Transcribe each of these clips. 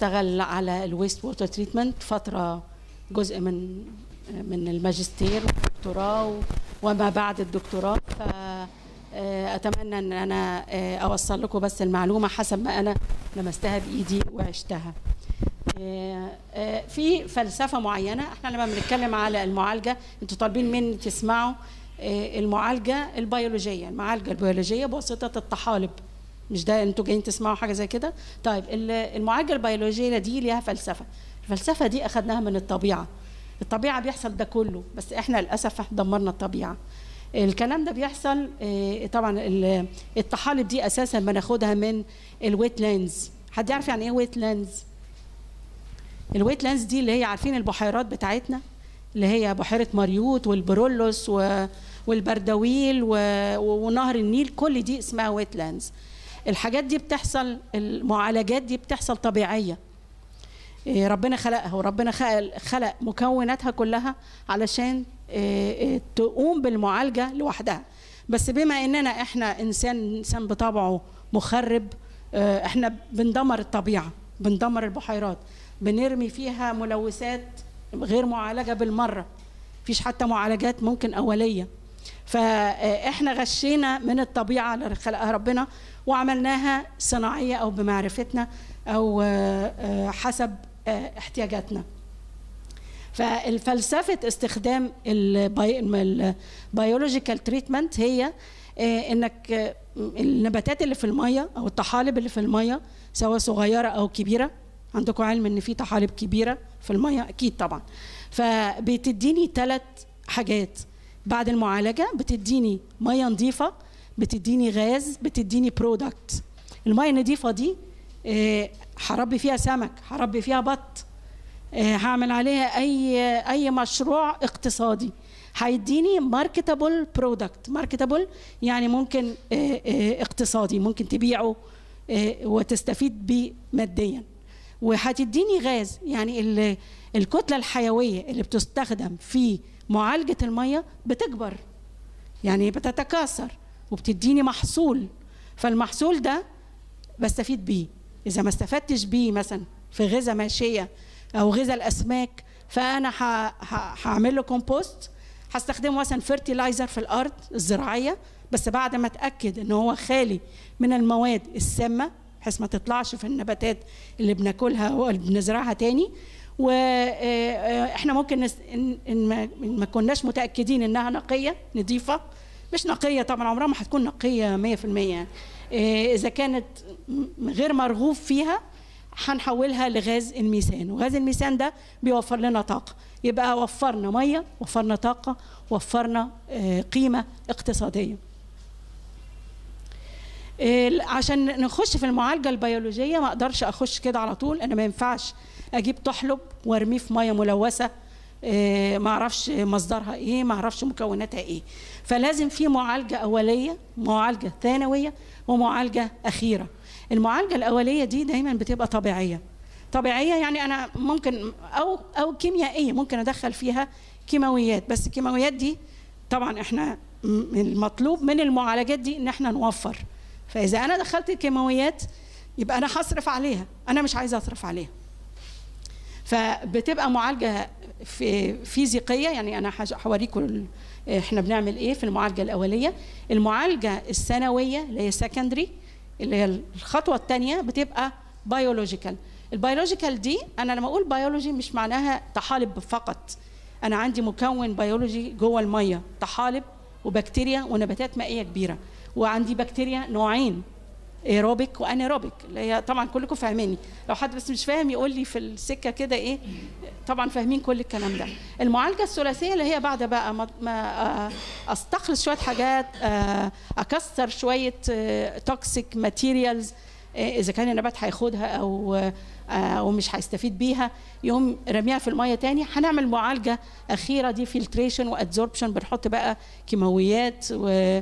بشتغل على ال waste water treatment فترة جزء من من الماجستير والدكتوراه وما بعد الدكتوراه. ف أتمنى إن أنا أوصل لكم بس المعلومة حسب ما أنا لمستها بإيدي وعشتها. في فلسفة معينة إحنا لما بنتكلم على المعالجة أنتوا طالبين مني تسمعوا المعالجة البيولوجية. المعالجة البيولوجية بواسطة الطحالب. مش ده أنتوا جايين تسمعوا حاجة زي كده؟ طيب المعالجه البيولوجيه دي ليها فلسفة. الفلسفة دي اخذناها من الطبيعة. الطبيعة بيحصل ده كله بس إحنا للأسف دمرنا الطبيعة. الكلام ده بيحصل طبعا الطحالب دي أساسا بناخدها من ال wetlands حد يعرف يعني إيه wetlands ال wetlands دي اللي هي عارفين البحيرات بتاعتنا؟ اللي هي بحيرة مريوط والبرلس والبردويل ونهر النيل كل دي اسمها wetlands الحاجات دي بتحصل المعالجات دي بتحصل طبيعية. ربنا خلقها وربنا خلق مكوناتها كلها علشان تقوم بالمعالجة لوحدها. بس بما إننا إحنا إنسان إنسان بطبعه مخرب إحنا بندمر الطبيعة بندمر البحيرات بنرمي فيها ملوثات غير معالجة بالمرة. مفيش حتى معالجات ممكن أولية. فإحنا غشينا من الطبيعة اللي خلقها ربنا وعملناها صناعية أو بمعرفتنا أو حسب احتياجاتنا. فالفلسفة استخدام ال biological treatment هي إنك النباتات اللي في المية أو الطحالب اللي في المية سواء صغيرة أو كبيرة. عندكم علم إن في طحالب كبيرة في المية؟ أكيد طبعا. فبتديني ثلاث حاجات. بعد المعالجة بتديني مية نظيفة بتديني غاز بتديني product الميه النظيفة دي هربي فيها سمك هربي فيها بط هعمل عليها أي أي مشروع اقتصادي. هيديني marketable product marketable يعني ممكن اقتصادي ممكن تبيعه وتستفيد بيه ماديا. وهتديني غاز يعني الكتلة الحيوية اللي بتستخدم في معالجة المية بتكبر. يعني بتتكاثر. وبتديني محصول. فالمحصول ده بستفيد بيه. إذا ما استفدتش بيه مثلا في غذاء ماشية أو غذاء الأسماك فأنا هعمل له كومبوست هستخدمه مثلا fertilizer في الأرض الزراعية بس بعد ما أتأكد إن هو خالي من المواد السامة بحيث ما تطلعش في النباتات اللي بناكلها واللي بنزرعها تاني. وإحنا ممكن نس... ان ما كناش متأكدين إنها نقية نظيفه مش نقية طبعا عمرها ما هتكون نقية 100% يعني إذا كانت غير مرغوب فيها هنحولها لغاز الميثان. وغاز الميثان ده بيوفر لنا طاقة. يبقى وفرنا مية وفرنا طاقة وفرنا قيمة اقتصادية. عشان نخش في المعالجة البيولوجية ما أقدرش أخش كده على طول. أنا ما ينفعش أجيب طحلب وأرميه في مية ملوثة ما أعرفش مصدرها إيه ما أعرفش مكوناتها إيه. فلازم في معالجة أولية معالجة ثانوية ومعالجة أخيرة. المعالجة الأولية دي دايما بتبقى طبيعية. طبيعية يعني أنا ممكن أو أو كيميائية ممكن أدخل فيها كيماويات بس الكيماويات دي طبعا إحنا المطلوب من المعالجات دي إن إحنا نوفر. فإذا أنا دخلت الكيماويات يبقى أنا هصرف عليها أنا مش عايزة أصرف عليها. فبتبقى معالجة في فيزيقية يعني أنا هوريكم إحنا بنعمل إيه في المعالجة الأولية. المعالجة الثانوية اللي هي secondary اللي هي الخطوة الثانية بتبقى biological ال biological دي أنا لما أقول بيولوجي مش معناها طحالب فقط. أنا عندي مكون بيولوجي جوه المية طحالب وبكتيريا ونباتات مائية كبيرة. وعندي بكتيريا نوعين. aerobic و anaerobic اللي هي طبعا كلكم فاهمين. لو حد بس مش فاهم يقول لي في السكة كده إيه طبعا فاهمين كل الكلام ده. المعالجة الثلاثية اللي هي بعد بقى ما أستخلص شوية حاجات أكسر شوية toxic materials إذا كان النبات هياخدها أو أو مش هيستفيد بيها. يقوم رميها في المية تاني هنعمل معالجة أخيرة دي filtration و adsorption بنحط بقى كيماويات و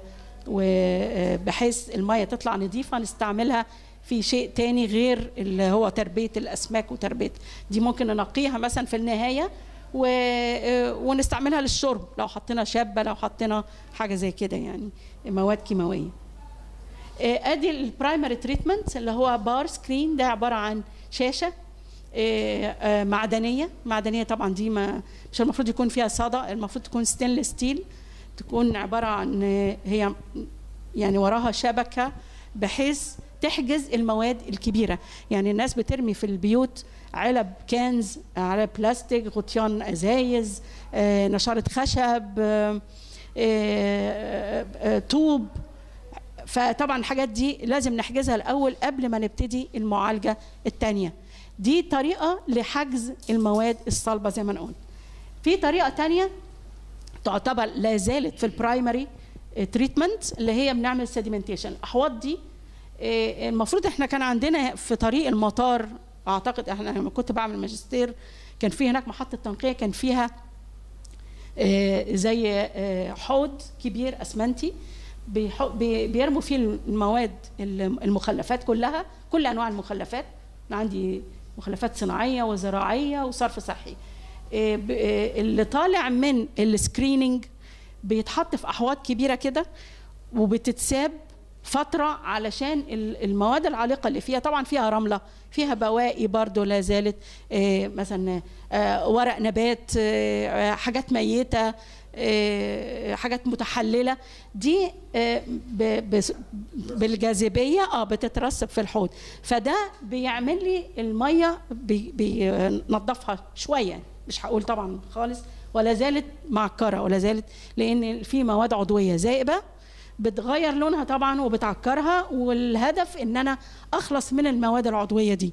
وبحيث المية تطلع نظيفه نستعملها في شيء تاني غير اللي هو تربية الأسماك وتربية دي ممكن ننقيها مثلا في النهاية و... ونستعملها للشرب لو حطينا شبة لو حطينا حاجة زي كده يعني مواد كيماوية. أدي ال primary treatment اللي هو bar screen ده عبارة عن شاشة إيه، آه، معدنية. معدنية طبعا دي ما مش المفروض يكون فيها صدى المفروض تكون stainless steel تكون عبارة عن هي يعني وراها شبكة بحيث تحجز المواد الكبيرة. يعني الناس بترمي في البيوت علب cans علب بلاستيك غطيان أزايز آه، نشارة خشب آه، آه، طوب. فطبعا الحاجات دي لازم نحجزها الأول قبل ما نبتدي المعالجة الثانية دي طريقة لحجز المواد الصلبة زي ما نقول. في طريقة تانية تعتبر لا زالت في ال primary treatment اللي هي بنعمل sedimentation الأحواض دي آه، المفروض إحنا كان عندنا في طريق المطار أعتقد إحنا لما كنت بعمل ماجستير كان في هناك محطة تنقية كان فيها آه، زي آه، حوض كبير أسمنتي بيرموا فيه المواد المخلفات كلها كل أنواع المخلفات. أنا عندي مخلفات صناعية وزراعية وصرف صحي. آه، آه، اللي طالع من ال screening بيتحط في أحواض كبيرة كده وبتتساب فترة علشان ال- المواد العالقة اللي فيها. طبعا فيها رملة فيها بواقي برضو لا زالت آه، مثلا آه، ورق نبات آه، حاجات ميتة آه، حاجات متحللة. دي آه، ب- بس- بالجاذبية آه بتترسب في الحوض. فده بيعمل لي المية بي- بينظفها شوية. مش هقول طبعا خالص ولا زالت معكرة ولا زالت لأن في مواد عضوية ذائبة بتغير لونها طبعا وبتعكرها والهدف إن أنا أخلص من المواد العضوية دي.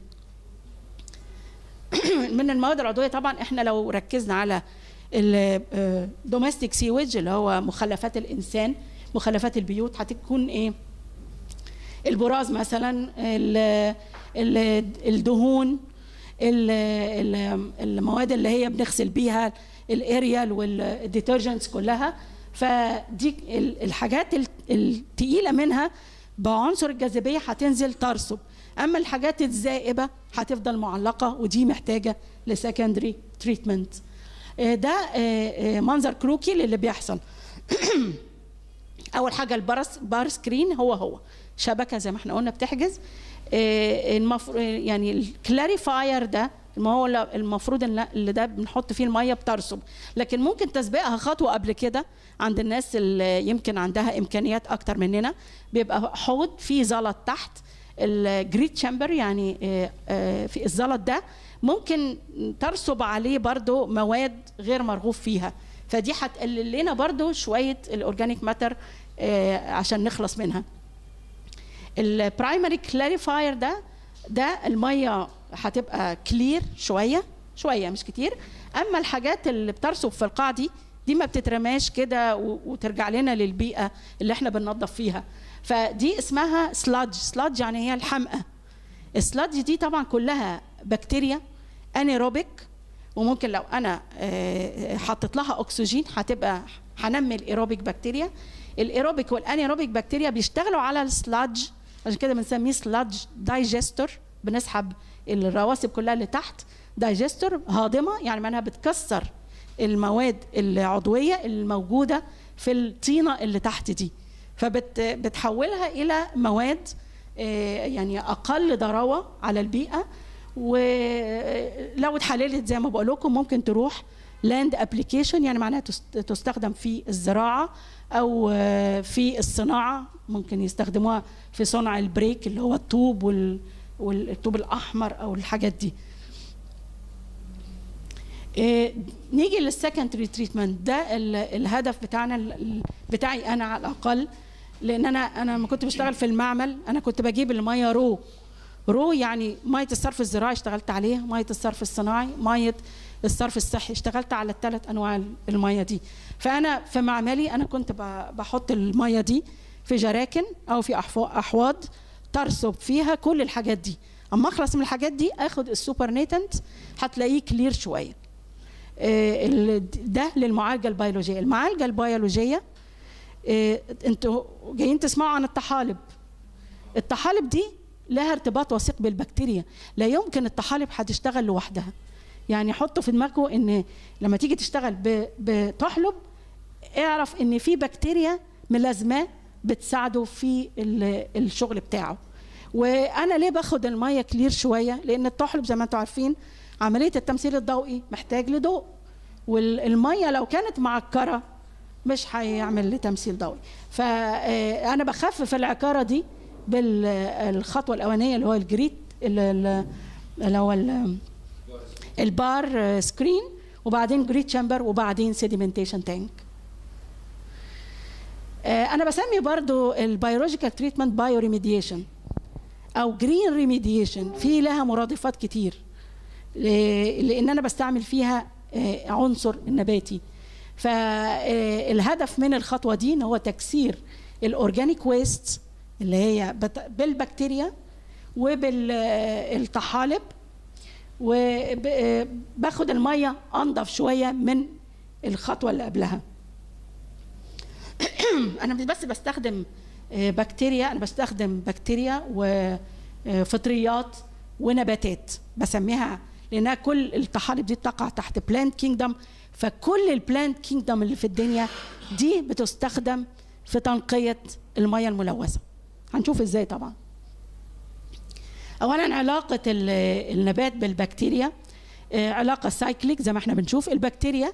من المواد العضوية طبعا إحنا لو ركزنا على ال domestic sewage اللي هو مخلفات الإنسان مخلفات البيوت هتكون إيه؟ البراز مثلا ال- ال- الدهون ال- ال- المواد اللي هي بنغسل بيها الاريال وال detergents كلها. فدي ال- الحاجات ال- التقيلة منها بعنصر الجاذبية هتنزل ترسب. أما الحاجات الذائبة هتفضل معلقة ودي محتاجة ل secondary treatment ده آه، آه، منظر كروكي للي بيحصل. أول حاجة ال bars bar screen هو هو. شبكة زي ما إحنا قلنا بتحجز. آه، المفروض يعني ال clarifier ده ما هو المفروض إن اللي ده بنحط فيه المية بترسب. لكن ممكن تسبقها خطوة قبل كده. عند الناس اللي يمكن عندها إمكانيات أكتر مننا بيبقى حوض فيه زلط تحت. ال grit chamber يعني آه، آه، في الزلط ده ممكن ترسب عليه برضو مواد غير مرغوب فيها. فدي هتقلل لنا برضو شوية ال organic matter عشان نخلص منها. ال primary clarifier ده ده المية هتبقى clear شوية شوية مش كتير. أما الحاجات اللي بترسب في القاع دي دي ما بتترماش كده وترجع لنا للبيئة اللي إحنا بننظف فيها. فدي اسمها sludge sludge يعني هي الحمأة. ال sludge دي طبعا كلها بكتيريا anaerobic وممكن لو أنا آه، حطيت لها اكسجين هتبقى هنمي ال aerobic bacteria ال aerobic وال anaerobic bacteria بيشتغلوا على ال sludge عشان كده بنسميه sludge digestor بنسحب الرواسب كلها اللي تحت digestor هاضمة يعني معناها بتكسر المواد العضوية الموجودة في الطينة اللي تحت دي. فبتحولها إلى مواد آه، يعني أقل ضراوة على البيئة. ولو اتحللت زي ما بقول لكم ممكن تروح land application يعني معناها تست- تستخدم في الزراعة أو آه، في الصناعة. ممكن يستخدموها في صنع ال brick اللي هو الطوب وال- والطوب الأحمر أو الحاجات دي. إيه، نيجي لل secondary treatment ده ال- الهدف بتاعنا بتاعي أنا على الأقل. لأن أنا أنا لما كنت بشتغل في المعمل أنا كنت بجيب المية raw. raw يعني مية الصرف الزراعي اشتغلت عليها مية الصرف الصناعي مية الصرف الصحي. اشتغلت على الثلاث أنواع الميه دي. فأنا في معملي أنا كنت بحط الميه دي في جراكن أو في أحواض ترسب فيها كل الحاجات دي. أما أخلص من الحاجات دي آخد ال supernatant هتلاقيه clear شوية. آه، ده للمعالجة البيولوجية. المعالجة البيولوجية آه، أنتوا جايين تسمعوا عن الطحالب. الطحالب دي لها ارتباط وثيق بالبكتيريا. لا يمكن الطحالب هتشتغل لوحدها. يعني حطوا في دماغكم إن لما تيجي تشتغل بتحلب اعرف إن في بكتيريا ملازمه بتساعده في ال- الشغل بتاعه. وأنا ليه باخد المية كلير شوية؟ لأن الطحلب زي ما أنتم عارفين عملية التمثيل الضوئي محتاج لضوء والمية لو كانت معكرة مش هيعمل تمثيل ضوئي. فانا بخفف العكارة دي بالخطوة الأولانية اللي هو ال grit اللي هو ال bar screen وبعدين grit chamber وبعدين sedimentation tank أنا بسمي برضو ال biological treatment bioremediation أو green remediation في لها مرادفات كتير لأن أنا بستعمل فيها عنصر النباتي فالهدف من الخطوة دي إن هو تكسير ال organic waste اللي هي بالبكتيريا وبالطحالب وباخد المية أنضف شوية من الخطوة اللي قبلها. أنا مش بس بستخدم بكتيريا أنا بستخدم بكتيريا وفطريات ونباتات بسميها لأنها كل الطحالب دي تقع تحت plant kingdom فكل ال plant kingdom اللي في الدنيا دي بتستخدم في تنقية المية الملوثة. هنشوف إزاي طبعا. اولا علاقة النبات بالبكتيريا علاقة cyclic زي ما إحنا بنشوف. البكتيريا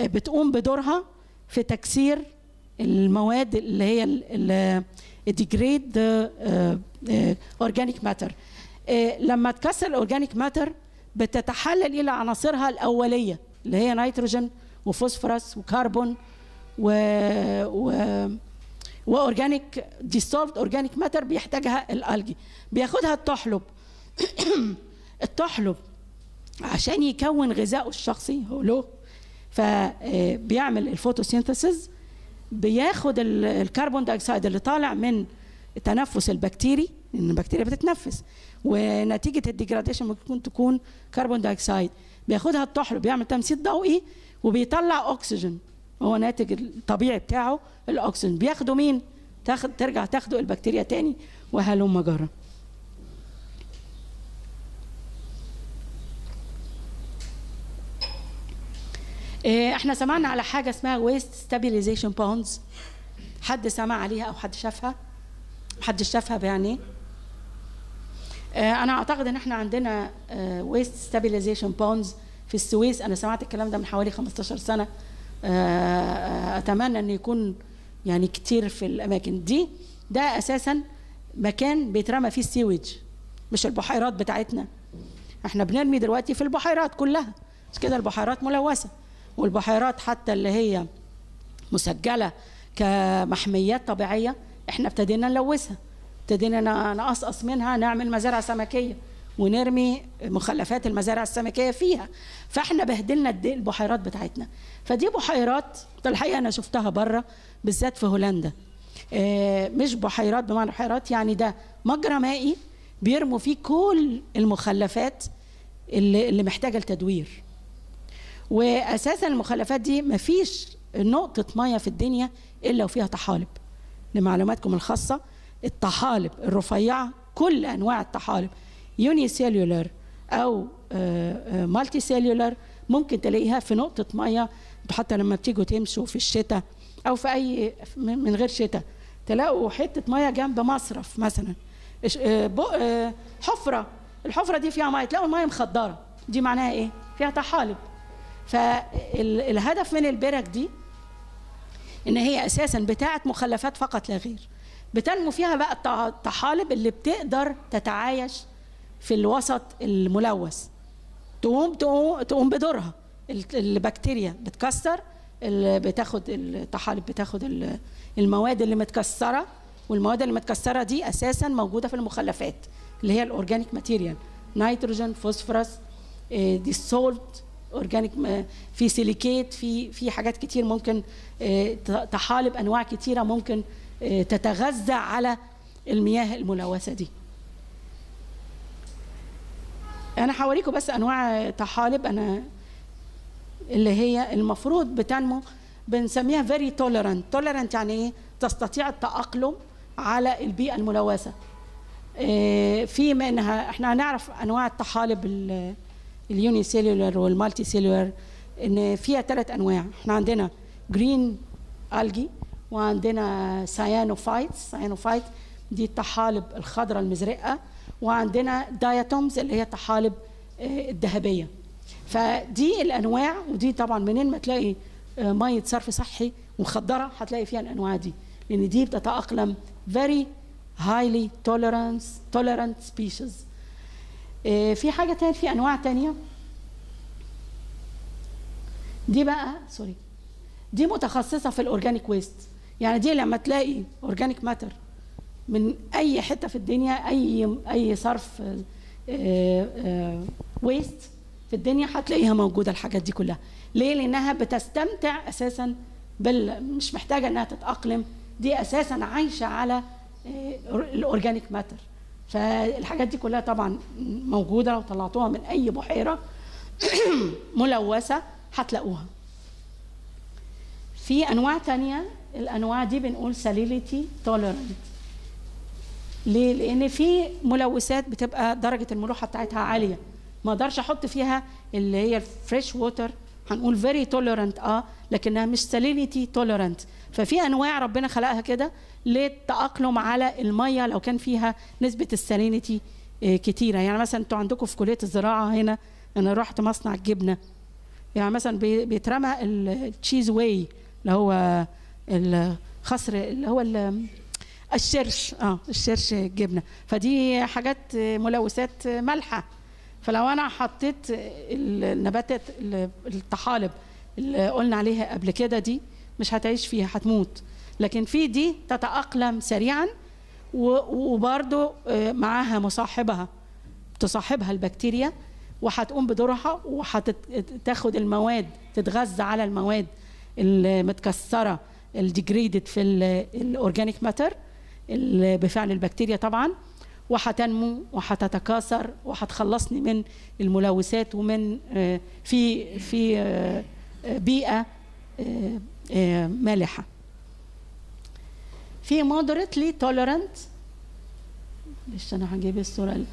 بتقوم بدورها في تكسير المواد اللي هي ال degrade organic matter لما تكسر ال organic matter بتتحلل إلى عناصرها الأولية اللي هي نيتروجين وفوسفورس وكربون و, و و organic dissolved organic matter بيحتاجها ال algae. بياخدها الطحلب الطحلب عشان يكون غذائه الشخصي هو له. فبيعمل ال photosynthesis. بياخد ال carbon dioxide اللي طالع من التنفس البكتيري لأن البكتيريا بتتنفس. ونتيجة ال degradation ممكن تكون carbon dioxide. بياخدها الطحلب بيعمل تمثيل ضوئي وبيطلع أكسجين. هو ناتج الطبيعي بتاعه الأكسجين. بياخده مين؟ تاخد ترجع تاخده البكتيريا تاني وهلم جرى إحنا سمعنا على حاجة اسمها waste stabilization ponds حد سمع عليها أو حد شافها؟ حد شافها بعينيه أنا أعتقد إن إحنا عندنا waste stabilization ponds في السويس. أنا سمعت الكلام ده من حوالي 15 سنة. أتمنى أن يكون يعني كتير في الأماكن دي. ده أساسا مكان بيترمى فيه ال sewage مش البحيرات بتاعتنا. إحنا بنرمي دلوقتي في البحيرات كلها. مش كده؟ البحيرات ملوثة. والبحيرات حتى اللي هي مسجلة كمحميات طبيعية إحنا ابتدينا نلوثها. ابتدينا نقصقص منها نعمل مزارع سمكية ونرمي مخلفات المزارع السمكية فيها. فإحنا بهدلنا البحيرات بتاعتنا. فدي بحيرات الحقيقة أنا شفتها بره بالذات في هولندا. مش بحيرات بمعنى بحيرات يعني ده مجرى مائي بيرموا فيه كل المخلفات اللي, اللي محتاجة التدوير واساسا المخلفات دي مفيش نقطة ميه في الدنيا إلا وفيها طحالب. لمعلوماتكم الخاصة الطحالب الرفيعة كل أنواع الطحالب unicellular أو multicellular ممكن تلاقيها في نقطة ميه حتى لما بتيجوا تمشوا في الشتاء أو في أي من غير شتاء تلاقوا حتة ميه جنب مصرف مثلا. حفرة. الحفرة دي فيها ميه تلاقوا الميه مخدرة. دي معناها إيه؟ فيها طحالب فالهدف من البرك دي إن هي أساسا بتاعة مخلفات فقط لا غير. بتنمو فيها بقى الطحالب اللي بتقدر تتعايش في الوسط الملوث. تقوم تقوم تقوم بدورها. البكتيريا بتكسر بتاخد الطحالب بتاخد المواد اللي متكسرة والمواد اللي متكسرة دي أساسا موجودة في المخلفات اللي هي ال organic material. نيتروجين phosphorus dissolved organic في silicate في في حاجات كتير ممكن طحالب أنواع كتيرة ممكن تتغذى على المياه الملوثة دي. أنا هوريكم بس أنواع طحالب أنا اللي هي المفروض بتنمو بنسميها very tolerant tolerant يعني إيه؟ تستطيع التأقلم على البيئة الملوثة. في منها إحنا هنعرف أنواع الطحالب ال unicellular وال multicellular إن فيها ثلاث أنواع. إحنا عندنا green algae وعندنا cyanophytes cyanophyte دي الطحالب الخضراء المزرقة. وعندنا diatoms اللي هي الطحالب آه، الذهبية. فدي الأنواع ودي طبعا منين ما تلاقي آه، مية صرف صحي مخدرة هتلاقي فيها الأنواع دي. لأن دي بتتأقلم very highly tolerance tolerant species. آه، في حاجة تانية في أنواع تانية. دي بقى sorry. دي متخصصة في ال organic waste يعني دي لما تلاقي organic matter من أي حتة في الدنيا اي أي صرف waste في الدنيا هتلاقيها موجودة الحاجات دي كلها. ليه؟ لأنها بتستمتع أساسا بال مش محتاجة إنها تتأقلم. دي أساسا عايشة على آه، ال organic matter. فالحاجات دي كلها طبعا موجودة. لو طلعتوها من أي بحيرة ملوثة هتلاقوها. في أنواع تانية. الأنواع دي بنقول salinity tolerant ليه؟ لأن في ملوثات بتبقى درجة الملوحة بتاعتها عالية. ما أقدرش أحط فيها اللي هي ال fresh water هنقول very tolerant آه لكنها مش salinity tolerant ففي أنواع ربنا خلقها كده للتأقلم على المية لو كان فيها نسبة ال salinity آه، كتيرة. يعني مثلا أنتوا عندكم في كلية الزراعة هنا أنا رحت مصنع الجبنه يعني مثلا بي- بيترمى ال cheese whey اللي هو الخصر اللي هو ال- الشرش. آه الشرش جبنة. فدي حاجات آه، ملوثات آه، مالحة. فلو أنا حطيت النباتات الطحالب اللي قلنا عليها قبل كده دي مش هتعيش فيها هتموت. لكن في دي تتأقلم سريعا و- وبرضو آه، معاها مصاحبها تصاحبها البكتيريا وهتقوم بدورها وهتاخد المواد تتغذى على المواد المتكسرة ال degraded في ال organic matter بفعل البكتيريا طبعا. وهتنمو وهتتكاثر وهتخلصني من الملوثات ومن آه، في في آه، آه، بيئة مالحة. في moderately tolerant ليش أنا هجيب الصورة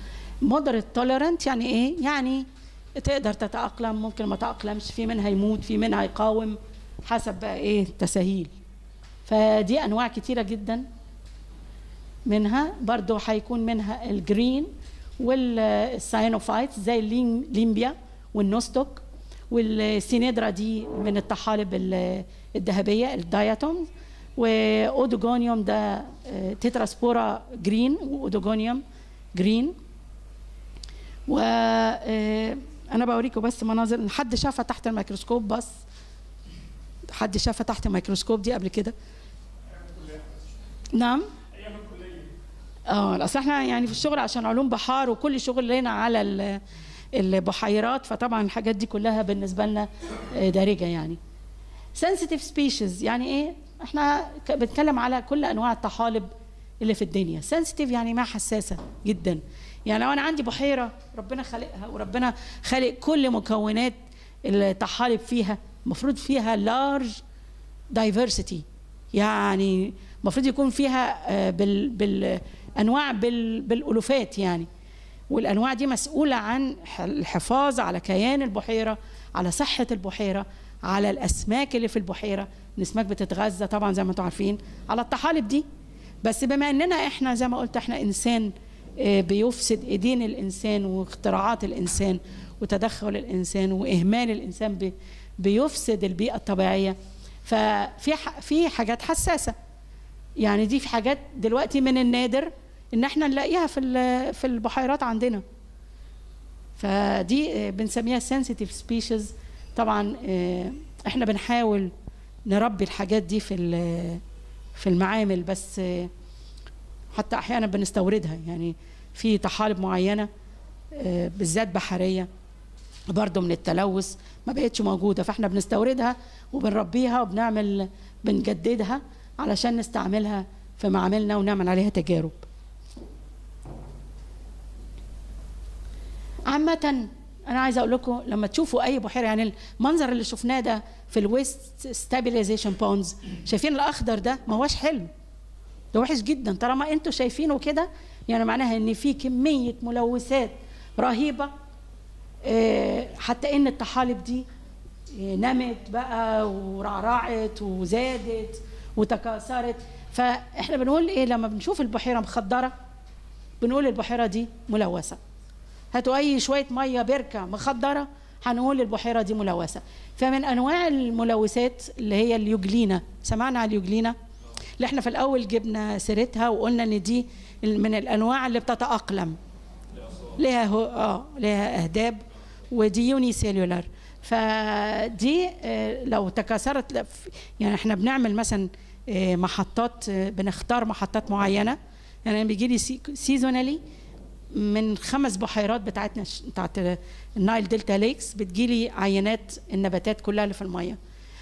moderate tolerant يعني إيه؟ يعني تقدر تتأقلم ممكن ما تأقلمش في منها يموت في منها يقاوم حسب بقى إيه؟ التساهيل. فدي أنواع كتيرة جدا. منها برضو هيكون منها ال green وال cyanophytes زي الليم- الليمبيا والنوستوك والسينيدرا دي من الطحالب ال- الذهبية ال diatom و Oedogonium ده آه، Tetraspora green و Oedogonium green و آه، أنا بوريكم بس مناظر. حد شافها تحت الميكروسكوب؟ بس. حد شافها تحت الميكروسكوب دي قبل كده؟ نعم. آه أصل إحنا يعني في الشغل عشان علوم بحار وكل شغلنا على ال- البحيرات فطبعا الحاجات دي كلها بالنسبة لنا آه، دارجة يعني. Sensitive species يعني إيه؟ إحنا بنتكلم على كل أنواع الطحالب اللي في الدنيا. Sensitive يعني ما حساسة جدا. يعني لو أنا عندي بحيرة ربنا خالقها وربنا خالق كل مكونات الطحالب فيها المفروض فيها large diversity. يعني المفروض يكون فيها آه، بال بال بالألوفات يعني. والأنواع دي مسؤولة عن الحفاظ على كيان البحيرة على صحة البحيرة على الأسماك اللي في البحيرة. الأسماك بتتغذى طبعا زي ما أنتم عارفين على الطحالب دي. بس بما إننا إحنا زي ما قلت إحنا إنسان آه، بيفسد إيدين الإنسان واختراعات الإنسان وتدخل الإنسان وإهمال الإنسان بي- بيفسد البيئة الطبيعية. ففي في حاجات حساسة. يعني دي في حاجات دلوقتي من النادر إن إحنا نلاقيها في في البحيرات عندنا. فدي آه، بنسميها sensitive species. طبعا آه، إحنا بنحاول نربي الحاجات دي في في المعامل بس آه، حتى أحيانا بنستوردها. يعني في طحالب معينة بالذات بحرية برضه من التلوث ما بقتش موجودة. فإحنا بنستوردها وبنربيها وبنعمل بنجددها علشان نستعملها في معاملنا ونعمل عليها تجارب. عامة أنا عايزة أقول لكم لما تشوفوا أي بحيرة يعني المنظر اللي شفناه ده في ال waste stabilization ponds شايفين الأخضر ده؟ ما هوش حلو. ده وحش جدا. طالما أنتوا شايفينه كده يعني معناها إن في كمية ملوثات رهيبة آه، حتى إن الطحالب دي آه، نمت بقى ورعرعت وزادت وتكاثرت. فإحنا بنقول إيه؟ لما بنشوف البحيرة مخضرة بنقول البحيرة دي ملوثة. هاتوا اي شوية مية بركة مخضره هنقول البحيرة دي ملوثة. فمن أنواع الملوثات اللي هي اليوجلينا سمعنا على اليوجلينا؟ اللي إحنا في الأول جبنا سيرتها وقلنا إن دي من الأنواع اللي بتتأقلم. لها آه لها أهداب ودي يوني سيلولار فدي آه، لو تكاثرت يعني إحنا بنعمل مثلا آه، محطات آه، بنختار محطات معينة. يعني أنا بيجي لي seasonally من خمس بحيرات بتاعتنا بتاعت ال Nile Delta lakes بتجيلي عينات النباتات كلها اللي في المية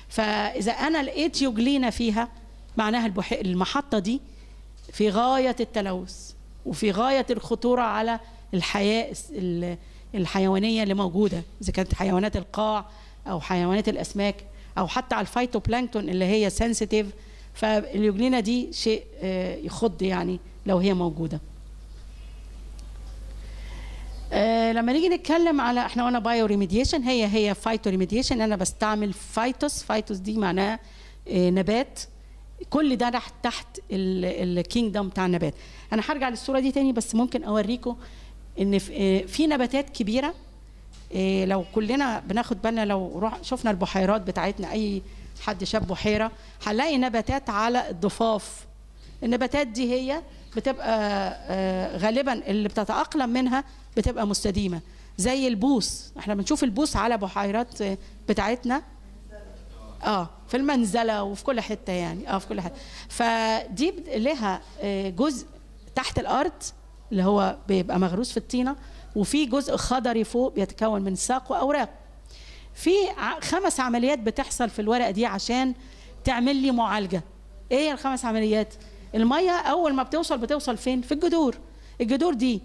فإذا أنا لقيت يوجلينا فيها معناها. المحطة دي في غاية التلوث وفي غاية الخطورة على الحياة الحيوانية اللي موجودة إذا كانت حيوانات القاع أو حيوانات الأسماك أو حتى على ال phytoplankton اللي هي sensitive فال Euglena دي شيء آه، يخض يعني لو هي موجودة آه، لما نيجي نتكلم على إحنا قلنا bioremediation هي هي phytoremediation أنا بستعمل phytos phytos دي معناها آه، نبات. كل ده تحت تحت ال kingdom بتاع النبات. أنا هرجع للصورة دي تاني بس ممكن أوريكم إن في آه، في نباتات كبيرة لو كلنا بناخد بالنا لو روح شفنا البحيرات بتاعتنا أي حد شاف بحيرة هنلاقي نباتات على الضفاف. النباتات دي هي بتبقى غالبا اللي بتتأقلم منها بتبقى مستديمة. زي البوس إحنا بنشوف البوس على بحيرات بتاعتنا. آه في المنزلة وفي كل حتة يعني. آه في كل حتة. فدي لها آه، جزء تحت الأرض اللي هو بيبقى مغروس في الطينة وفي جزء خضري فوق بيتكون من ساق وأوراق. في خمس عمليات بتحصل في الورقة دي عشان تعمل لي معالجة. إيه الخمس عمليات؟ المية أول ما بتوصل بتوصل فين؟ في الجذور. الجذور دي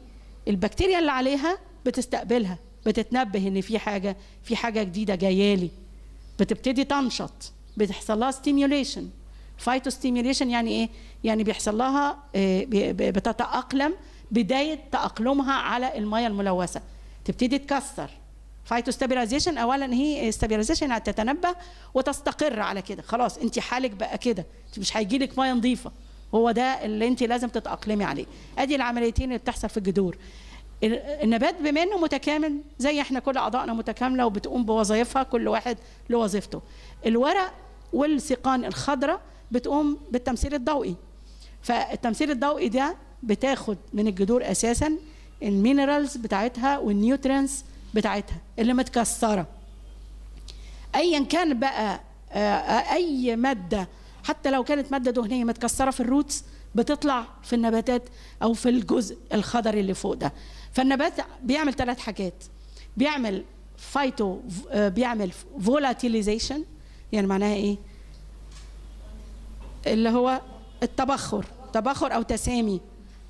البكتيريا اللي عليها بتستقبلها بتتنبه إن في حاجة في حاجة جديدة جاية لي. بتبتدي تنشط بتحصل لها stimulation phytostimulation يعني إيه؟ يعني بيحصل لها آه، بتتأقلم بداية تأقلمها على الميه الملوثة. تبتدي تكسر. phytostabilization اولا هي stabilization يعني تتنبه وتستقر على كده. خلاص أنت حالك بقى كده. مش هيجي لك ميه نظيفة. هو ده اللي انت لازم تتأقلمي عليه. ادي العمليتين اللي بتحصل في الجذور. ال- النبات بما انه متكامل زي إحنا كل اعضائنا متكاملة وبتقوم بوظائفها كل واحد له وظيفته. الورق والسيقان الخضراء بتقوم بالتمثيل الضوئي. فالتمثيل الضوئي ده بتاخد من الجذور أساسا ال minerals بتاعتها وال nutrients بتاعتها اللي متكسرة. ايا كان بقى آه، أي مادة حتى لو كانت مادة دهنية متكسرة في ال roots بتطلع في النباتات أو في الجزء الخضري اللي فوق ده. فالنبات بيعمل ثلاث حاجات. بيعمل phyto آه، بيعمل volatilization يعني معناها إيه؟ اللي هو التبخر تبخر أو تسامي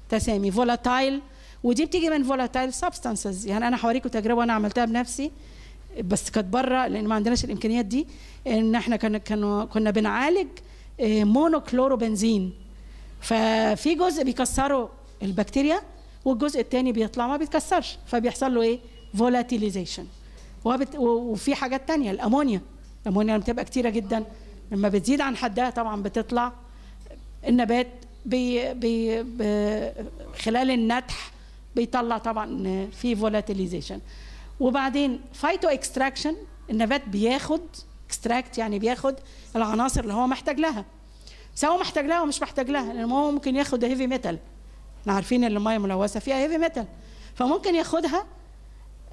تسامي volatile ودي بتيجي من volatile substances يعني أنا هوريكم تجربة أنا عملتها بنفسي بس كانت بره لأن ما عندناش الإمكانيات دي إن إحنا كنا كنا بنعالج monochlorobenzene ففي جزء بيكسروا البكتيريا والجزء الثاني بيطلع ما بيتكسرش. فبيحصل له إيه؟ volatilization وبت... وفي حاجات تانية الأمونيا. الأمونيا لما بتبقى كتيرة جدا لما بتزيد عن حدها طبعا بتطلع النبات بي بي ب- خلال النتح بيطلع طبعا في volatilization وبعدين phytoextraction النبات بياخد extract يعني بياخد العناصر اللي هو محتاج لها. سواء محتاج لها ومش محتاج لها لأن هو ممكن ياخد heavy metal إحنا عارفين إن المية ملوثة فيها heavy metal فممكن ياخدها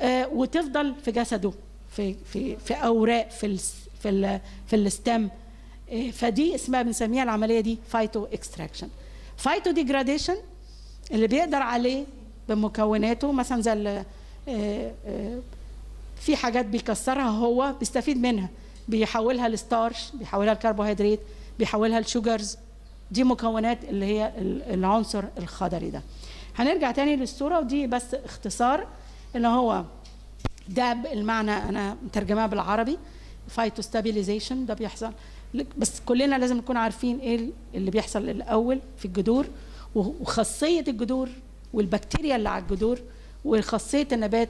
آه، وتفضل في جسده في في في أوراق في في في ال stem. آه، فدي اسمها بنسميها العملية دي phytoextraction phytodegradation اللي بيقدر عليه بمكوناته مثلا زي آه، في حاجات بيكسرها هو بيستفيد منها. بيحولها ل starch بيحولها لكربوهيدرات بيحولها ل sugars. دي مكونات اللي هي ال- العنصر الخضري ده. هنرجع تاني للصورة ودي بس اختصار اللي هو ده المعنى أنا مترجماه بالعربي phytostabilization ده بيحصل. بس كلنا لازم نكون عارفين إيه اللي بيحصل الأول في الجذور وخاصية الجذور والبكتيريا اللي على الجذور وخاصية النبات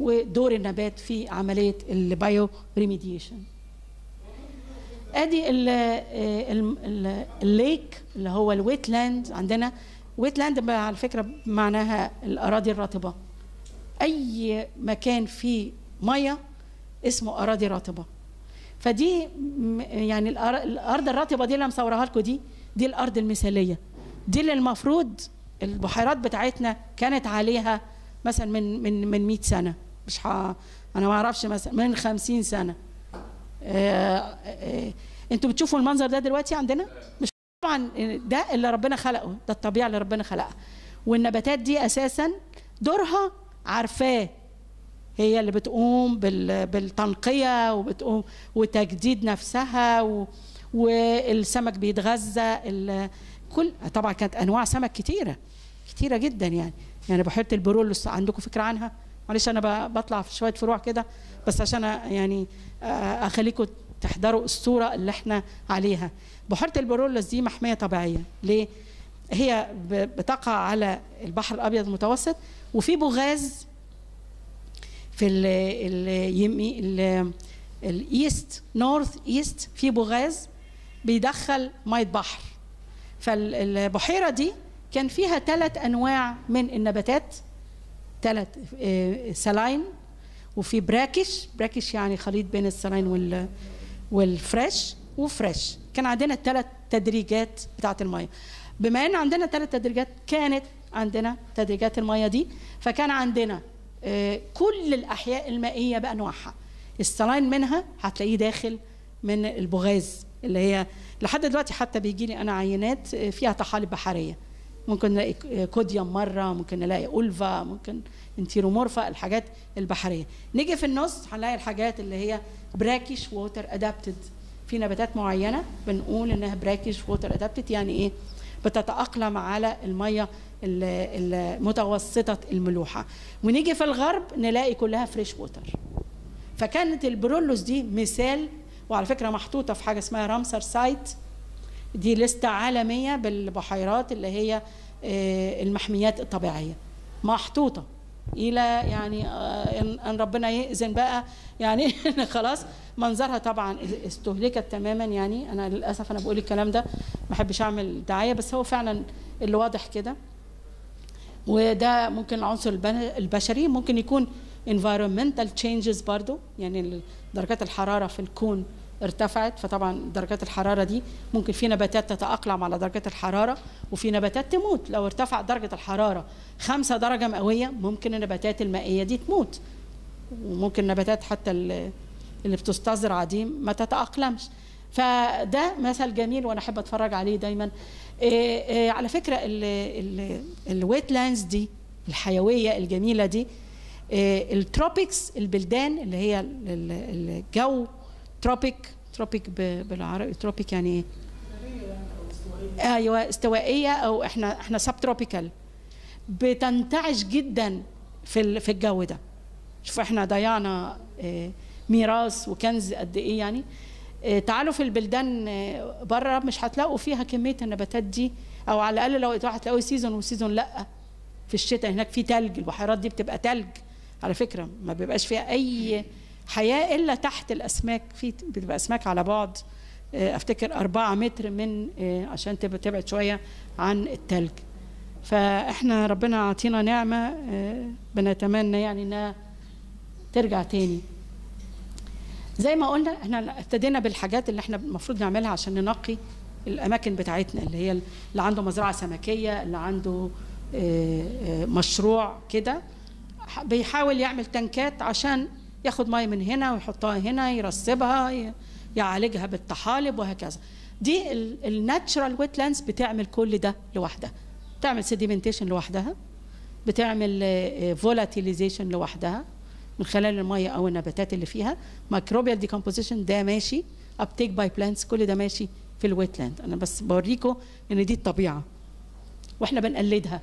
ودور النبات في عملية ال bioremediation أدي ال- ال- ال- ال lake اللي هو ال wetland عندنا. wetland على فكرة معناها الأراضي الرطبة. أي مكان فيه مية اسمه أراضي رطبة. فدي يعني الأرض الرطبة دي اللي مصورها لكم دي دي الأرض المثالية. دي اللي المفروض البحيرات بتاعتنا كانت عليها مثلا من من من 100 سنة مش ح... أنا ما أعرفش مثلا من 50 سنة. آه، آه، أنتوا بتشوفوا المنظر ده دلوقتي عندنا؟ مش طبعا ده اللي ربنا خلقه ده الطبيعة اللي ربنا خلقها. والنباتات دي أساسا دورها عارفاه. هي اللي بتقوم بال- بالتنقية وبتقوم وتجديد نفسها و والسمك بيتغذى ال- كل طبعا كانت أنواع سمك كتيرة. كتيرة جدا يعني. يعني بحيره البرولوس عندكم فكرة عنها؟ معلش أنا بطلع في شوية فروع كده بس عشان يعني أخليكم تحضروا الصورة اللي إحنا عليها. بحيرة البرولوس دي محمية طبيعية. ليه؟ هي بتقع على البحر الأبيض المتوسط وفي بوغاز في ال ال ال east north east في بوغاز بيدخل مية بحر. فالبحيره دي كان فيها ثلاث أنواع من النباتات. ثلاث saline وفي brackish. brackish يعني خليط بين ال saline وال وال fresh و fresh كان عندنا الثلاث تدريجات بتاعة المية. بما إن عندنا ثلاث تدريجات كانت عندنا تدريجات المية دي. فكان عندنا آه، كل الأحياء المائية بانواعها ال saline منها هتلاقيه داخل من البغاز اللي هي لحد دلوقتي حتى بيجي لي أنا عينات آه، فيها طحالب بحرية. ممكن نلاقي Codium مرة ممكن نلاقي Ulva ممكن Enteromorpha الحاجات البحرية. نيجي في النص هنلاقي الحاجات اللي هي brackish water adapted في نباتات معينة بنقول إنها brackish water adapted يعني إيه؟ بتتأقلم على المية ال- المتوسطه الملوحة. ونيجي في الغرب نلاقي كلها fresh water فكانت البرولوس دي مثال وعلى فكرة محطوطة في حاجة اسمها Ramsar site. دي لستة عالمية بالبحيرات اللي هي آه، المحميات الطبيعية. محطوطة. إلى يعني آه، إن ربنا يأذن بقى يعني خلاص منظرها طبعا استهلكت تماما. يعني أنا للأسف أنا بقول الكلام ده ما أحبش أعمل دعاية بس هو فعلا اللي واضح كده. وده ممكن العنصر البشري ممكن يكون environmental changes برضو يعني درجات الحرارة في الكون ارتفعت فطبعا درجات الحرارة دي ممكن في نباتات تتأقلم على درجات الحرارة وفي نباتات تموت. لو ارتفع درجة الحرارة خمسة درجة مئوية ممكن النباتات المائية دي تموت. وممكن نباتات حتى ال- اللي بتستزرع دي ما تتأقلمش. فده مثل جميل وأنا أحب أتفرج عليه دايما. إيه إيه على فكرة ال wetlands دي الحيوية الجميلة دي إيه ال tropics البلدان اللي هي ال- ال- الجو tropic tropic بالعربي tropic يعني إيه؟ أيوه استوائية أو إحنا إحنا subtropical بتنتعش جدا في في الجو ده. شوف إحنا ضيعنا آه، ميراث وكنز قد إيه يعني. آه، تعالوا في البلدان آه، بره مش هتلاقوا فيها كمية النباتات دي أو على الأقل لو هتلاقوا season و season لأ. في الشتاء هناك في تلج البحيرات دي بتبقى تلج على فكرة ما بيبقاش فيها أي حياة إلا تحت الأسماك. في بتبقى أسماك على بعد آه، أفتكر أربعة متر من آه، عشان تبقى تبعد شوية عن التلج. فإحنا ربنا عطينا نعمة آه، بنتمنى يعني إنها ترجع تاني. زي ما قلنا إحنا ابتدينا بالحاجات اللي إحنا المفروض نعملها عشان ننقي الأماكن بتاعتنا اللي هي اللي عنده مزرعة سمكية اللي عنده مشروع كده. بيحاول يعمل تنكات عشان ياخد ميه من هنا ويحطها هنا يرسبها يعالجها بالطحالب وهكذا. دي ال natural wetlands بتعمل كل ده لوحدها. بتعمل sedimentation لوحدها. بتعمل volatilization لوحدها. من خلال الميه أو النباتات اللي فيها. microbial decomposition ده ماشي. uptake by plants كل ده ماشي في ال wetland أنا بس بوريكم إن دي الطبيعة. وإحنا بنقلدها.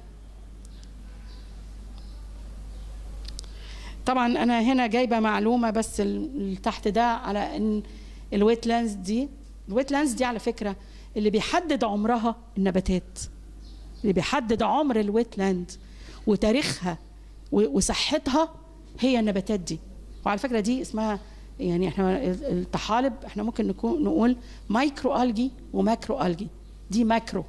طبعا أنا هنا جايبة معلومة بس تحت ده على إن ال wetlands دي. ال wetlands دي على فكرة اللي بيحدد عمرها النباتات. اللي بيحدد عمر ال wetland وتاريخها وصحتها هي النباتات دي. وعلى فكرة دي اسمها يعني إحنا الطحالب إحنا ممكن نكون نقول microalgae و macroalgae دي macro.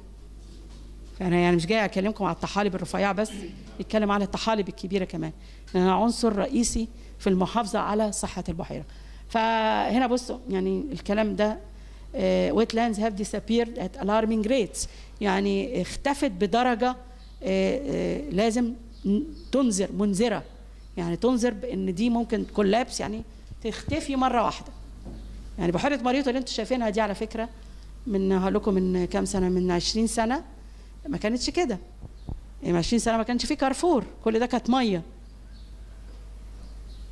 فانا يعني مش جاي أكلمكم على الطحالب الرفيعه بس اتكلم على الطحالب الكبيرة كمان. لانها عنصر رئيسي في المحافظة على صحة البحيرة. فهنا بصوا يعني الكلام ده wetlands have disappeared at alarming rates. يعني اختفت بدرجة آه، آه، لازم تنذر منذرة. يعني تنذر بإن دي ممكن collapse يعني تختفي مرة واحدة. يعني بحيرة مريوط اللي أنتم شايفينها دي على فكرة من هقول لكم من كام سنة؟ من 20 سنة. ما كانتش كده. يعني من 20 سنه ما كانش في كارفور. كل ده كانت مية.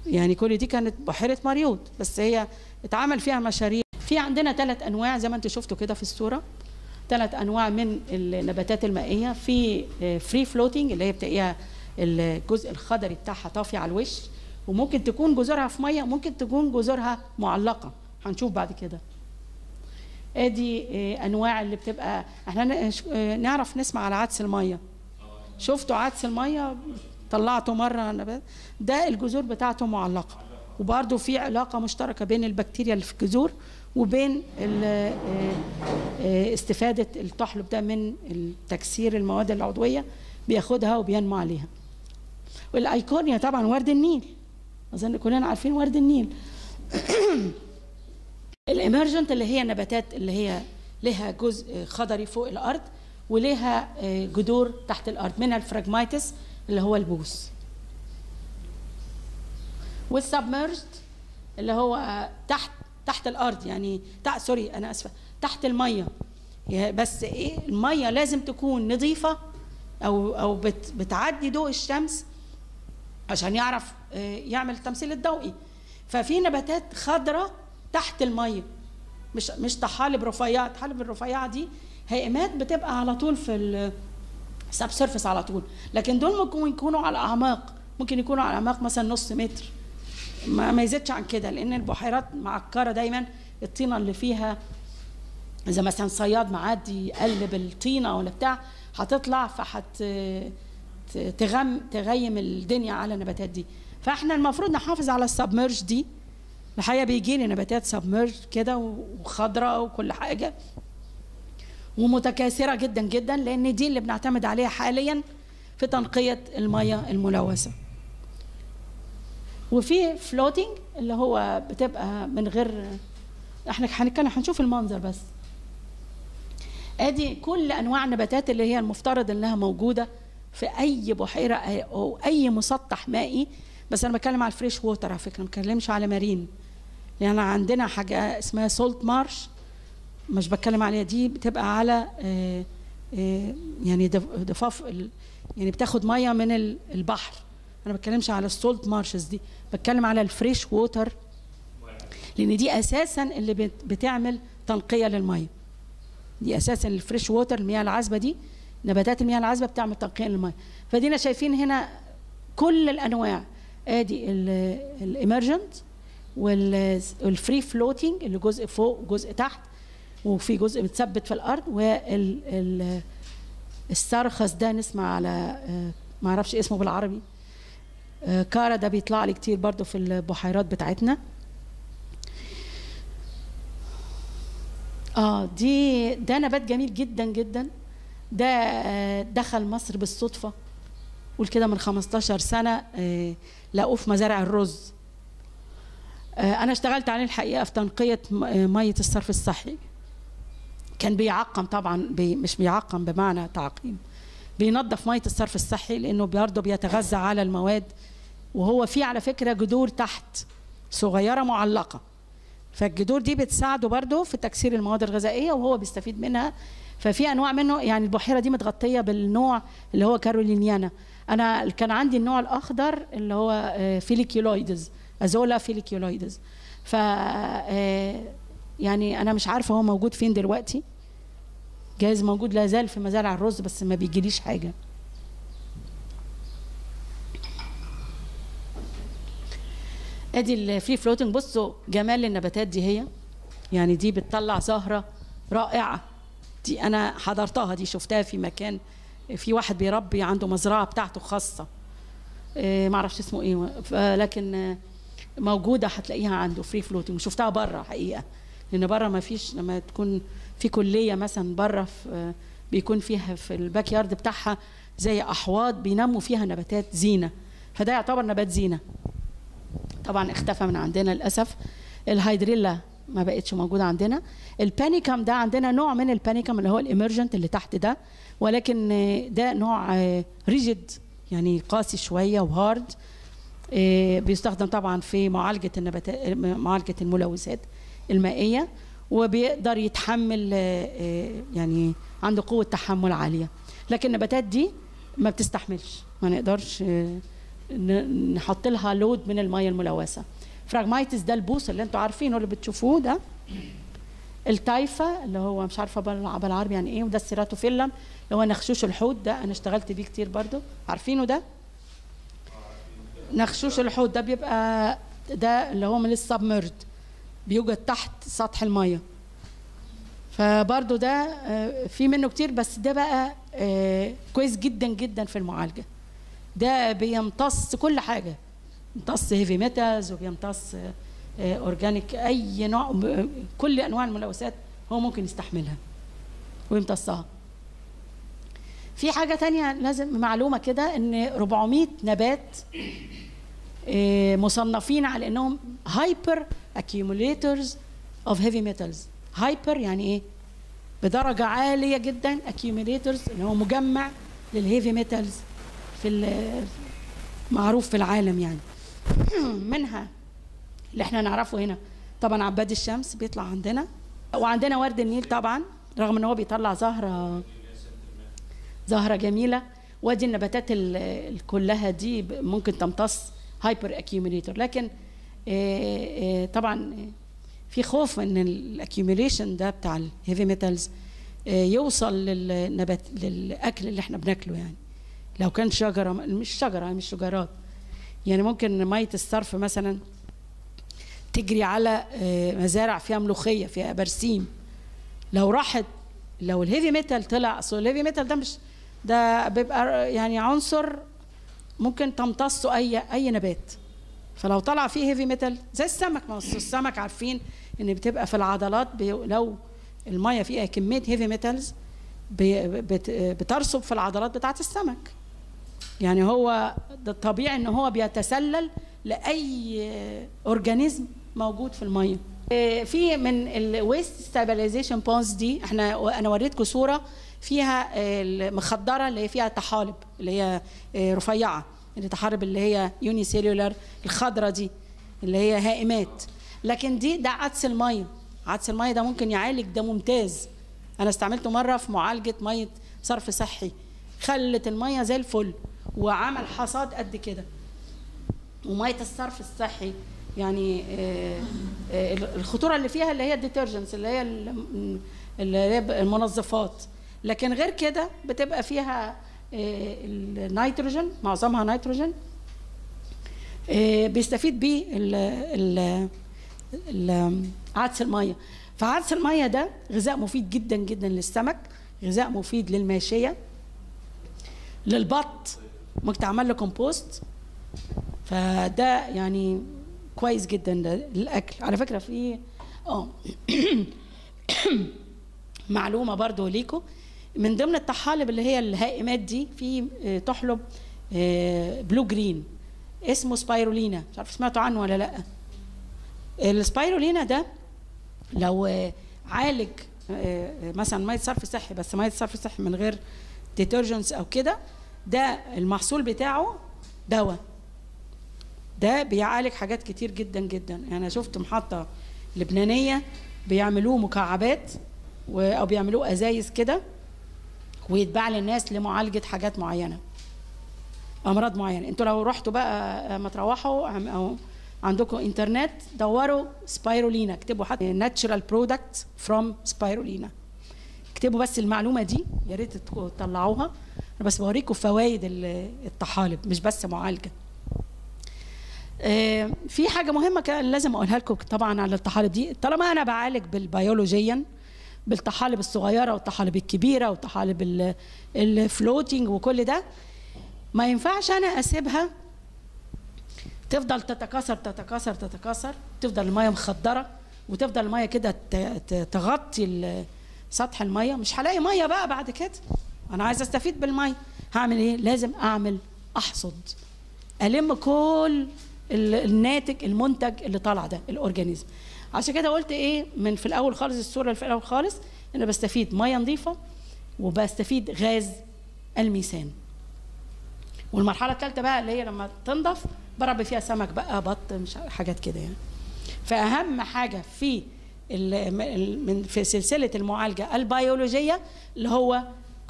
يعني كل دي كانت بحيرة مريوط بس هي اتعمل فيها مشاريع. في عندنا ثلاث أنواع زي ما أنتم شفتوا كده في الصورة. ثلاث أنواع من النباتات المائية. في free floating اللي هي بتلاقيها الجزء الخضري بتاعها طافي على الوش. وممكن تكون جذورها في مية ممكن تكون جذورها معلقة. هنشوف بعد كده. آدي آه، أنواع اللي بتبقى. إحنا ش- آه، نعرف نسمع على عدس المية. شفتوا عدس المية؟ طلعته مرة. ده الجذور بتاعته معلقة. وبرده في علاقة مشتركة بين البكتيريا اللي في الجذور وبين آه، آه، استفادة التحلب ده من تكسير المواد العضوية بياخدها وبينمو عليها. والايكونيا طبعا ورد النيل. أظن كلنا عارفين ورد النيل. الإمرجنت اللي هي نباتات اللي هي لها جزء خضري فوق الأرض ولها آه، جذور تحت الأرض منها الفراجمايتس اللي هو البوس والسبمرجد اللي هو آه، تحت تحت الأرض يعني تحت سوري أنا آسفة تحت المية. بس إيه المية لازم تكون نظيفة أو أو بت بتعدي ضوء الشمس عشان يعرف آه، يعمل التمثيل الضوئي. ففي نباتات خضراء تحت الميه مش مش طحالب رفيعه الطحالب الرفيعة دي. هيئمات بتبقى على طول في السب سيرفيس على طول. لكن دول ممكن يكونوا على أعماق. ممكن يكونوا على أعماق مثلا نص متر. ما, ما يزيدش عن كده لأن البحيرات معكرة دايما. الطينة اللي فيها اذا مثلا صياد معدي يقلب الطينة ولا بتاع هتطلع فحت تغم تغيم الدنيا على النباتات دي. فإحنا المفروض نحافظ على ال submerged دي. الحقيقة بيجي لي نباتات submerged كده وخضراء وكل حاجة ومتكاثرة جدا جدا لأن دي اللي بنعتمد عليها حاليا في تنقية المية الملوثة. وفي floating اللي هو بتبقى من غير إحنا هنتكلم هنشوف المنظر بس. أدي كل أنواع النباتات اللي هي المفترض إنها موجودة في أي بحيرة أو أي مسطح مائي بس أنا بتكلم على ال fresh water على فكرة ما بتكلمش على marine لأن عندنا حاجة اسمها salt marsh مش بتكلم عليها دي بتبقى على آه، آه، يعني ضف- ضفاف يعني بتاخد مية من ال- البحر. أنا ما بتكلمش على ال salt marshes دي بتكلم على ال fresh water لأن دي أساسا اللي بت- بتعمل تنقية للمية. دي أساسا ال fresh water المياه العذبة دي نباتات المياه العذبة بتعمل تنقية للمية. فدينا شايفين هنا كل الأنواع. آدي ال emergent وال free floating اللي جزء فوق وجزء تحت وفي جزء متثبت في الأرض وال السرخس ده نسمع على آه، ما أعرفش اسمه بالعربي. آه، كارا ده بيطلع لي كتير برضو في البحيرات بتاعتنا. آه دي ده نبات جميل جدا جدا. ده آه، دخل مصر بالصدفة. قول كده من 15 سنة لقوه في مزارع الرز. أنا اشتغلت عليه الحقيقة في تنقية آه، مية الصرف الصحي. كان بيعقم طبعا بي مش بيعقم بمعنى تعقيم. بينظف مية الصرف الصحي لأنه برضه بيتغذى على المواد وهو فيه على فكرة جذور تحت صغيرة معلقة. فالجذور دي بتساعده برضه في تكسير المواد الغذائية وهو بيستفيد منها. ففي أنواع منه يعني البحيرة دي متغطية بالنوع اللي هو caroliniana. أنا كان عندي النوع الأخضر اللي هو آه، filiculoides. Azolla filiculoides. ف آه، يعني أنا مش عارفة هو موجود فين دلوقتي. جايز موجود لا زال في مزارع الرز بس ما بيجيليش حاجة. أدي ال free floating بصوا جمال النباتات دي هي. يعني دي بتطلع زهرة رائعة. دي أنا حضرتها دي شفتها في مكان. في واحد بيربي عنده مزرعة بتاعته خاصة. إيه، ما أعرفش اسمه إيه لكن آه، موجودة هتلاقيها عنده free floating وشفتها بره حقيقة. لأن بره ما فيش لما تكون في كلية مثلا بره في بيكون فيها في ال backyard بتاعها زي أحواض بينموا فيها نباتات زينة. فده يعتبر نبات زينة. طبعا اختفى من عندنا للأسف. ال Hydrilla ما بقتش موجودة عندنا. ال Panicum ده عندنا نوع من ال Panicum اللي هو ال emergent اللي تحت ده. ولكن ده نوع rigid يعني قاسي شوية و hard بيستخدم طبعا في معالجة النباتات معالجة الملوثات المائية وبيقدر يتحمل يعني عنده قوة تحمل عالية. لكن النباتات دي ما بتستحملش ما نقدرش نحط لها load من المية الملوثة. Phragmites ده البوص اللي أنتوا عارفينه اللي بتشوفوه ده. ال Typha اللي هو مش عارفة بالعربي يعني إيه وده ال Ceratophyllum اللي هو نخشوش الحوت ده أنا اشتغلت بيه كتير برضو. عارفينه ده؟ نخشوش الحوت. ده بيبقى ده اللي هو من ال submerged بيوجد تحت سطح المية. فبرضو ده في منه كتير بس ده بقى كويس جدا جدا في المعالجة. ده بيمتص كل حاجة. بيمتص heavy metals وبيمتص organic أي نوع كل أنواع الملوثات هو ممكن يستحملها ويمتصها. في حاجة تانية لازم معلومة كده إن 400 نبات مصنفين على إنهم hyper accumulators of heavy metals. hyper يعني إيه؟ بدرجة عالية جدا accumulators اللي هو مجمع لل heavy metals في معروف في العالم يعني. منها اللي إحنا نعرفه هنا طبعا عباد الشمس بيطلع عندنا وعندنا ورد النيل طبعا رغم إن هو بيطلع زهرة زهره جميلة. وادي النباتات كلها دي ممكن تمتص hyper accumulator لكن طبعا في خوف إن ال accumulation ده بتاع ال heavy metals يوصل للنبات للأكل اللي إحنا بناكله يعني. لو كان شجرة مش شجرة مش شجرات يعني ممكن مية الصرف مثلا تجري على مزارع فيها ملوخية فيها برسيم لو راحت لو ال heavy metal طلع اصل ال heavy metal ده مش ده بيبقى يعني عنصر ممكن تمتصه أي أي نبات. فلو طلع فيه heavy metal زي السمك ما السمك عارفين إن بتبقى في العضلات لو المية فيها كمية heavy metals بترسب في العضلات بتاعة السمك. يعني هو ده طبيعي إن هو بيتسلل لأي organism موجود في المية. في من ال waste stabilization ponds دي إحنا أنا وريتكم صورة فيها المخضرة اللي فيها طحالب اللي هي رفيعة الطحالب اللي هي unicellular الخضرة دي اللي هي هائمات. لكن دي ده عدس المية. عدس المية ده ممكن يعالج ده ممتاز. أنا استعملته مرة في معالجة مية صرف صحي. خلت المية زي الفل وعمل حصاد قد كده. ومية الصرف الصحي يعني الخطورة اللي فيها اللي هي ال detergents اللي هي اللي هي المنظفات. لكن غير كده بتبقى فيها النيتروجين معظمها نيتروجين بيستفيد بيه عدس المية. فعدس المية ده غذاء مفيد جدا جدا للسمك غذاء مفيد للماشية للبط ممكن تعمل له كومبوست. فده يعني كويس جدا للأكل. على فكرة في آه معلومة برضو ليكم من ضمن الطحالب اللي هي الهائمات دي في طحلب blue green اسمه سبايرولينا مش عارف سمعتوا عنه ولا لأ. السبايرولينا ده لو عالج مثلا مية صرف صحي بس مية صرف صحي من غير ديترجنتس أو كده ده المحصول بتاعه دواء. ده بيعالج حاجات كتير جدا جدا. يعني أنا شفت محطة لبنانية بيعملوه مكعبات أو بيعملوه أزايز كده. ويتباع للناس لمعالجة حاجات معينة. أمراض معينة. أنتوا لو رحتوا بقى ما تروحوا أو عندكم انترنت دوروا سبايرولينا. اكتبوا حتى natural product from spirulina اكتبوا بس المعلومة دي يا ريت تطلعوها. أنا بس بوريكم فوائد الطحالب مش بس معالجة. في حاجة مهمة كان لازم أقولها لكم طبعا على الطحالب دي. طالما أنا بعالج بالبيولوجيا بالطحالب الصغيرة والطحالب الكبيرة والطحالب ال floating وكل ده. ما ينفعش أنا أسيبها تفضل تتكاثر تتكاثر تتكاثر تفضل المية مخدرة وتفضل المية كده تغطي سطح المية. مش هلاقي مية بقى بعد كده. أنا عايز أستفيد بالمية. هعمل إيه؟ لازم أعمل أحصد ألم كل ال- الناتج المنتج اللي طالع ده الأورجانيزم. عشان كده قلت إيه من في الأول خالص الصورة اللي في الأول خالص أنا بستفيد مية نظيفة وبستفيد غاز الميثان. والمرحلة الثالثه بقى اللي هي لما تنضف بربي فيها سمك بقى بط مش حاجات كده يعني. فأهم حاجة في من في سلسلة المعالجة البيولوجية اللي هو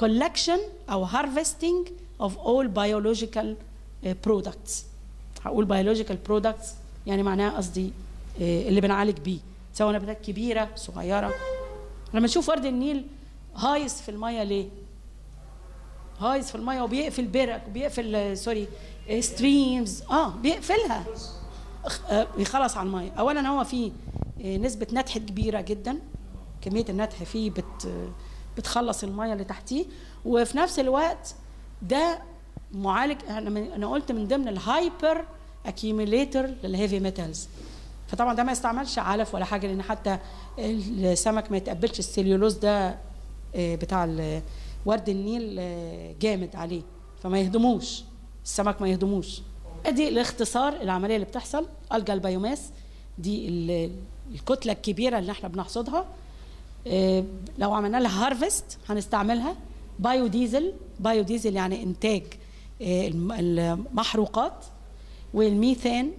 collection أو harvesting of all biological eh, products. هقول biological products يعني معناها قصدي اللي بنعالج بيه سواء نباتات كبيرة صغيرة. لما نشوف ورد النيل هايص في المية ليه؟ هايص في المية وبيقفل برك وبيقفل آه، sorry streams آه بيقفلها. آه، بيخلص على المية. اولا هو آه، نسبة نتح كبيرة جدا. كمية النتح فيه بت آه، بتخلص المية اللي تحتيه. وفي نفس الوقت ده معالج أنا قلت من ضمن ال hyper accumulator لل heavy metals فطبعا ده ما يستعملش علف ولا حاجة لأن حتى السمك ما يتقبلش السليولوز ده آه، بتاع ورد النيل آه، جامد عليه فما يهضموش. السمك ما يهضموش. ادي الاختصار العملية اللي بتحصل. algal biomass. دي ال- الكتلة الكبيرة اللي إحنا بنحصدها. آه، لو عملنا لها harvest هنستعملها. بايو ديزل بايو ديزل يعني إنتاج الم- المحروقات. والميثان.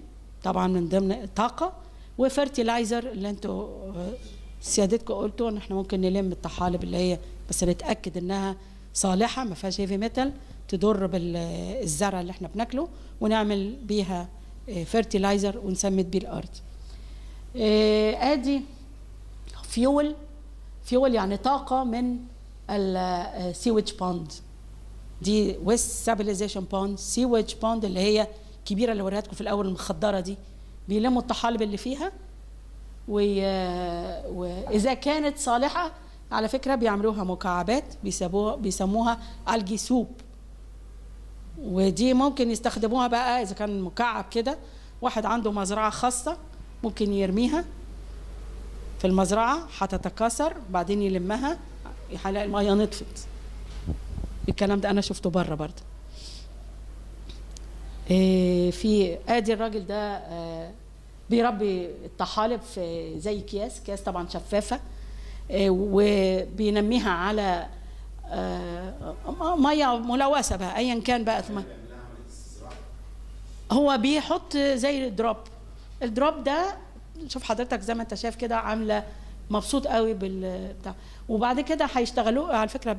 طبعا من ضمن الطاقة. و fertilizer اللي أنتوا آه، سيادتكم قلتوا إن إحنا ممكن نلم الطحالب اللي هي بس نتاكد إنها صالحة ما فيهاش heavy metal تضر بالزرع اللي إحنا بناكله ونعمل بيها fertilizer ونسمد بيه الأرض. آه، آدي فيول فيول يعني طاقة من ال sewage pond دي waste stabilization pond sewage pond اللي هي كبيرة اللي وريتكم في الأول المخضرة دي بيلموا الطحالب اللي فيها. وإذا كانت صالحة على فكرة بيعملوها مكعبات بيسموها بيسموها algae soap ودي ممكن يستخدموها بقى إذا كان مكعب كده واحد عنده مزرعة خاصة ممكن يرميها في المزرعة هتتكاثر بعدين يلمها هيلاقي المية نطفت الكلام ده أنا شفته بره برضه في آدي الراجل ده آه، بيربي الطحالب في زي اكياس اكياس طبعا شفافة إيه وبينميها على آه، مية ملوثة بقى ايا كان بقى هو بيحط زي drop ال drop ده شوف حضرتك زي ما أنت شايف كده عاملة مبسوط قوي بالبتاع وبعد كده هيشتغلوا على فكرة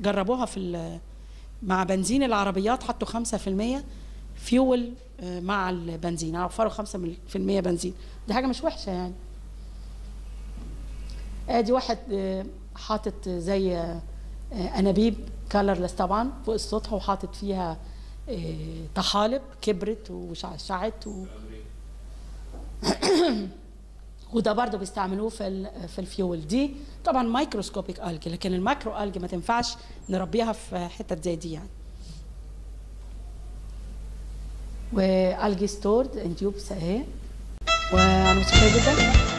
جربوها في مع بنزين العربيات حطوا 5% فيول آه، مع البنزين. يعني وفروا 5% بنزين. دي حاجة مش وحشة يعني. آدي واحد آه، حاطط زي آه، أنابيب colorless طبعا فوق السطح وحاطط فيها طحالب كبرت وشعشعت و... وده برضه بيستعملوه في في الفيول. دي طبعا microscopic algae لكن ال macro algae ما تنفعش نربيها في حتت زي دي يعني. و algae stored in tubes اهي وأنا مبسوطه جدا.